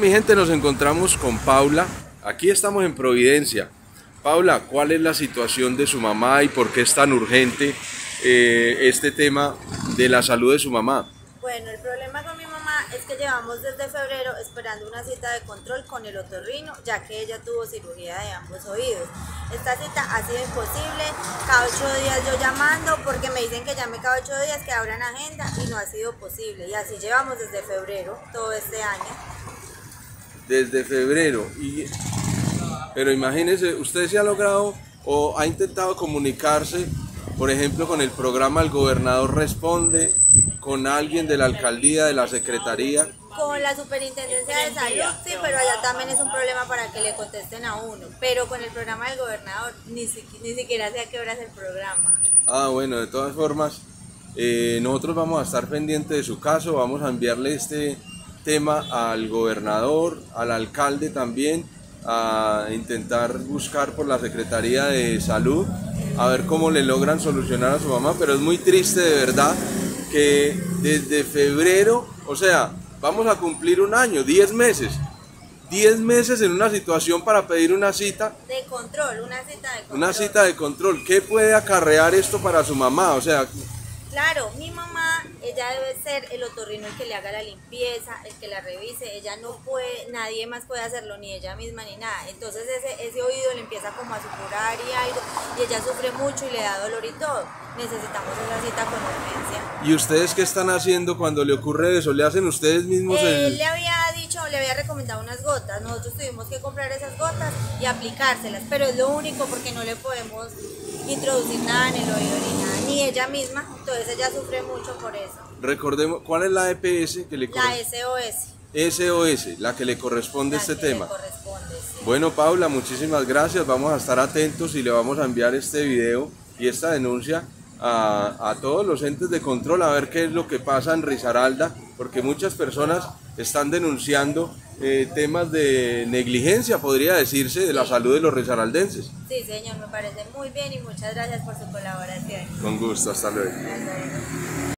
Mi gente, nos encontramos con Paula. Aquí estamos en Providencia. Paula, ¿cuál es la situación de su mamá y por qué es tan urgente eh, este tema de la salud de su mamá? Bueno, el problema con mi mamá es que llevamos desde febrero esperando una cita de control con el otorrino, ya que ella tuvo cirugía de ambos oídos. Esta cita ha sido imposible, cada ocho días yo llamando porque me dicen que llame cada ocho días, que abran agenda y no ha sido posible. Y así llevamos desde febrero, todo este año. Desde febrero. Y, pero imagínese, ¿usted se ha logrado o ha intentado comunicarse, por ejemplo, con el programa El Gobernador Responde? con alguien de la alcaldía, de la secretaría? Con la superintendencia de salud, sí, pero allá también es un problema para que le contesten a uno. Pero con el programa del gobernador ni, ni siquiera sé a qué hora es el programa. Ah, bueno, de todas formas, eh, nosotros vamos a estar pendientes de su caso, vamos a enviarle este tema al gobernador, al alcalde también, a intentar buscar por la Secretaría de Salud, a ver cómo le logran solucionar a su mamá, pero es muy triste de verdad que desde febrero, o sea, vamos a cumplir un año, 10 meses. 10 meses en una situación para pedir una cita. De control, una cita de control. Una cita de control. ¿Qué puede acarrear esto para su mamá? O sea, Claro, mi mamá, ella debe ser el otorrino el que le haga la limpieza, el que la revise, ella no puede, nadie más puede hacerlo, ni ella misma ni nada. Entonces ese, ese oído le empieza como a supurar y algo, y ella sufre mucho y le da dolor y todo. Necesitamos esa cita con urgencia. ¿Y ustedes qué están haciendo cuando le ocurre eso? ¿Le hacen ustedes mismos Él le había dicho, le había recomendado unas gotas, nosotros tuvimos que comprar esas gotas y aplicárselas, pero es lo único porque no le podemos introducir nada en el oído ni nada, ni ella misma, entonces ella sufre mucho por eso. Recordemos, ¿cuál es la EPS que le La SOS. SOS, la que le corresponde la este que tema. Le corresponde, sí. Bueno, Paula, muchísimas gracias. Vamos a estar atentos y le vamos a enviar este video y esta denuncia a, a, todos los entes de control a ver qué es lo que pasa en Risaralda, porque muchas personas están denunciando eh, temas de negligencia, podría decirse, de la salud de los risaraldenses. Sí, señor, me parece muy bien y muchas gracias por su colaboración. Con gusto, hasta luego. Hasta luego.